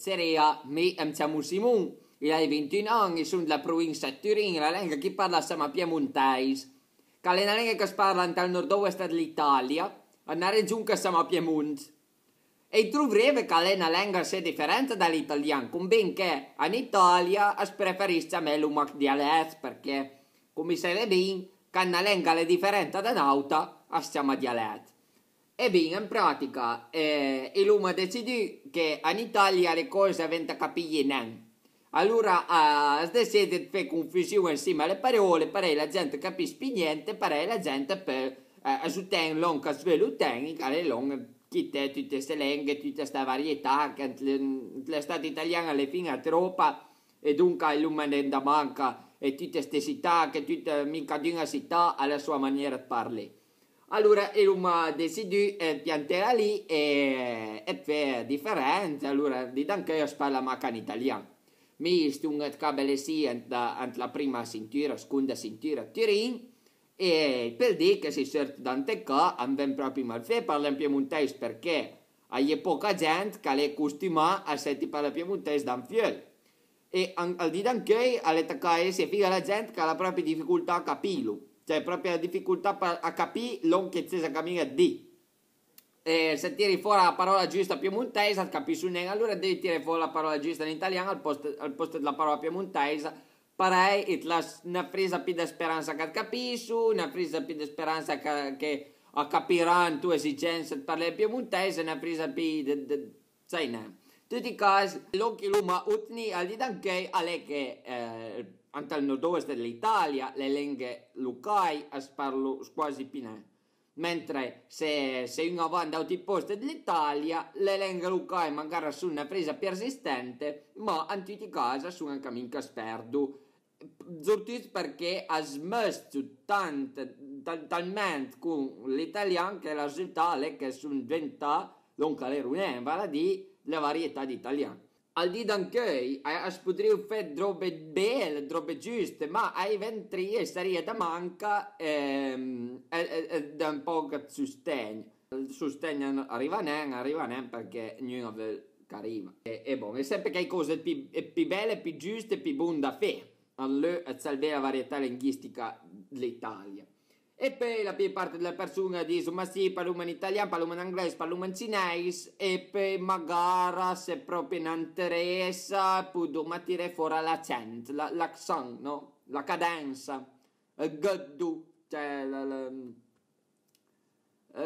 Seria, mi chiamo Simon, io ho 21 anni, sono della provincia di Turin, la lingua che parla siamo piemontese, che è una lingua che si parla nel nord-ovest dell'Italia, una regione che siamo Piemonte. E troverete che è una lingua se differente dall'italiano, benché in Italia si preferisce a me l'umac dialetto, perché, come vede bene, che una lingua è differente da un'altra, si chiama dialetto. Ebbene, in pratica, eh, l'uomo ha deciso che in Italia le cose vengono capite non. Allora, ha uh, deciso di fare confusione insieme alle parole, per la gente capisce niente, per la gente per eh, l'onca svelutare, che le long, tutte queste lingue, tutte queste varietà, che l'estate italiana alla fine è troppa, e dunque l'uomo da manca, e tutte queste città, che tutta mica di una città ha la sua maniera di parlare. Alors, il m'a décidé de eh, planter là et de eh, faire différence. Alors, disons que je parle ma en italien. Mais je suis câble ici entre, entre la première ceinture, la seconde ceinture Turin. Et pour dire que si je suis dans tes cas, on vient proprement mal faire parler en piémontais parce que il y a peu de gens qui sont accostumés à ce type de piémontais dans le fiol. Et en, en disant que, à l'état que c'est fait la gente qui a la propre difficulté à capir cioè proprio la difficoltà a capire l'onche che cammina di. E se tiri fuori la parola giusta piemontese, capisci un allora devi tirare fuori la parola giusta in italiano al posto, al posto della parola piemontese. Parei, una frisa più di speranza che capisci, una frisa più di speranza che, che capiranno tue esigenze di parlare piemontese, una frisa più di sai ne. Tutti i casi, l'occhio luma utni al di danche è che... Eh, anche al nord-ovest dell'Italia le lingue locali si parlano quasi pinè. Mentre se, se va da altri posti dell'Italia, le lingue locali magari sono una presa persistente, ma in tutti i casi sono anche mica sperdo. Soprattutto perché ha smesso tanto, talmente con l'italiano che la è che sono diventato l'oncale runè, vale a dire le varietà di italiano al di d'anche si potrebbe fare robe belle, robe giuste, ma ai ventri sarebbe da manca ehm, eh, eh, da un po' di sostegno. Il sostegno arriva non, arriva non perché ognuno vuole che arriva. E, e bon, è sempre che hai cose più, più belle, più giuste, più buone da fare. Allora, salvare la varietà linguistica dell'Italia. E poi la più parte delle persone dicono ma sì, parliamo in italiano, parliamo in inglese, parliamo in cinese e poi magari se proprio non interessa possiamo tirare fuori l'accento, l'accent, no? La cadenza, il gaddu, cioè la, la,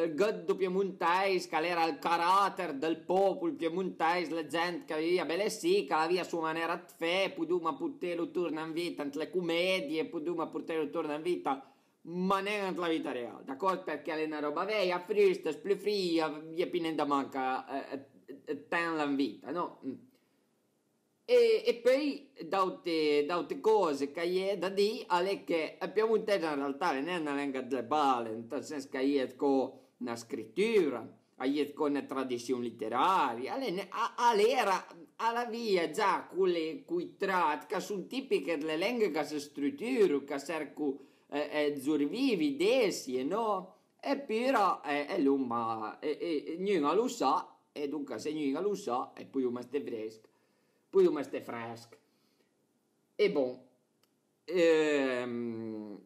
il gaddu piemontese, che era il carattere del popolo piemontese, la gente che viveva bene sì, che aveva sua maniera di fare, possiamo portarlo torno in vita, le commedie, possiamo portarlo torno in vita ma non nella vita reale, d'accordo? Perché è una roba vecchia, fritta, splifria, via pinenda manca eh, eh, eh la vita, no? Mm. E, e poi daute cose che è da dire è che abbiamo un tempo in realtà non è una lingua globale, nel senso che è una scrittura, è una tradizione letteraria, all'era, alla via già quelle cui tratti che sono tipiche delle lingue che si strutturano, che cercano eh, zurvivi, desi, no? E però eh, è l'umma, e, e, ognuno lo sa, e dunque se ognuno lo sa, e poi uno sta fresco, poi uno sta fresco. E bon, ehm,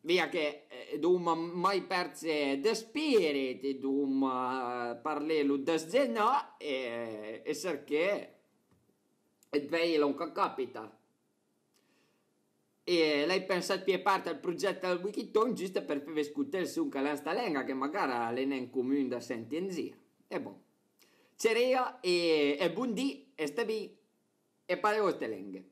via che eh, dobbiamo mai perse de spiriti, dobbiamo parlare da sgenà e, e perché e veglielo non capita e lei pensa più parte al progetto del Wikiton giusto per far ascoltare su un calasta lenga che magari è in comune da sentire e buon Cerea e, e buon dì e stabi e pare vostre lenghe